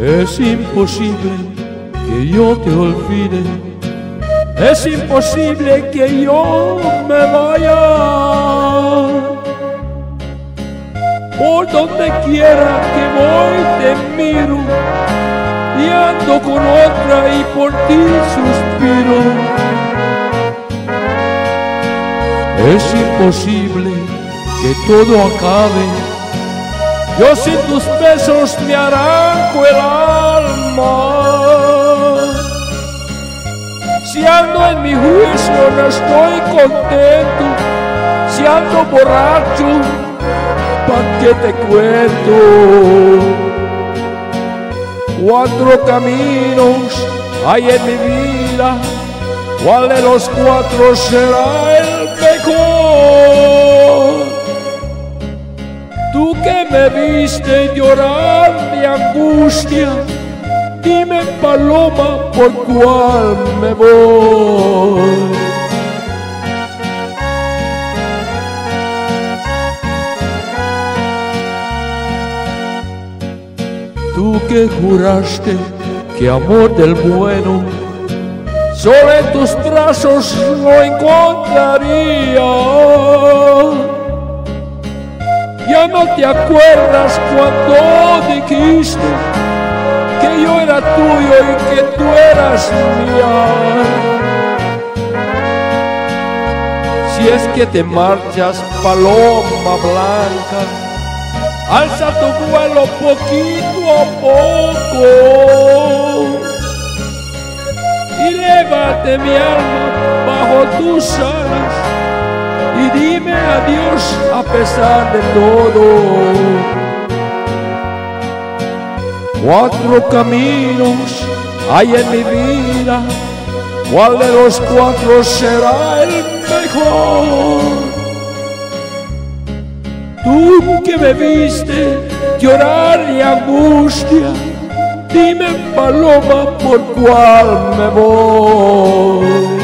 Es imposible que yo te olvide. Es imposible que yo me vaya. Por donde quiera que voy te miro y ando con otra y por ti suspiro. Es imposible que todo acabe yo sin tus besos me arranco el alma. Si ando en mi juicio no estoy contento. Si ando borracho, ¿pa' qué te cuento? Cuatro caminos hay en mi vida. ¿Cuál de los cuatro será el mejor? Tú que me viste llorar de angustia, dime paloma por cuál me voy. Tú que juraste que amor del bueno solo en tus brazos lo encontraría ya no te acuerdas cuando dijiste que yo era tuyo y que tú eras mía. Si es que te marchas, paloma blanca, alza tu vuelo poquito a poco y lévate mi alma bajo tus alas y dime adiós a pesar de todo. Cuatro caminos hay en mi vida, ¿cuál de los cuatro será el mejor? Tú que me viste llorar y angustia, dime paloma por cuál me voy.